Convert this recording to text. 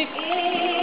Nick.